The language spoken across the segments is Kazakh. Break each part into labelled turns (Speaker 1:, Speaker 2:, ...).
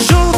Speaker 1: Jour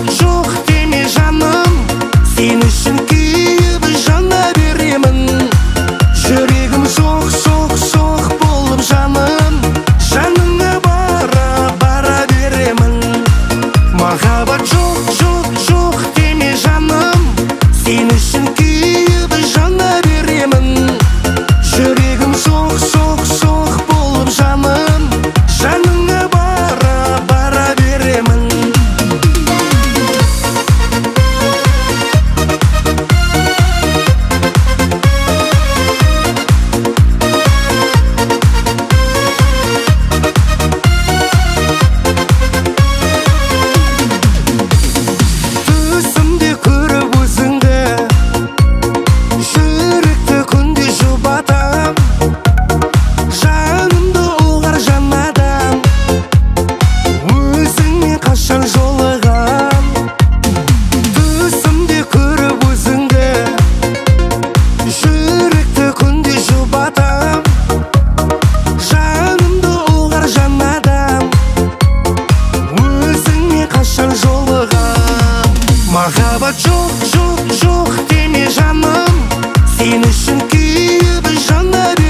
Speaker 1: жоқ жоқ жоқ деме жаным. Сен үшін күйіп жанып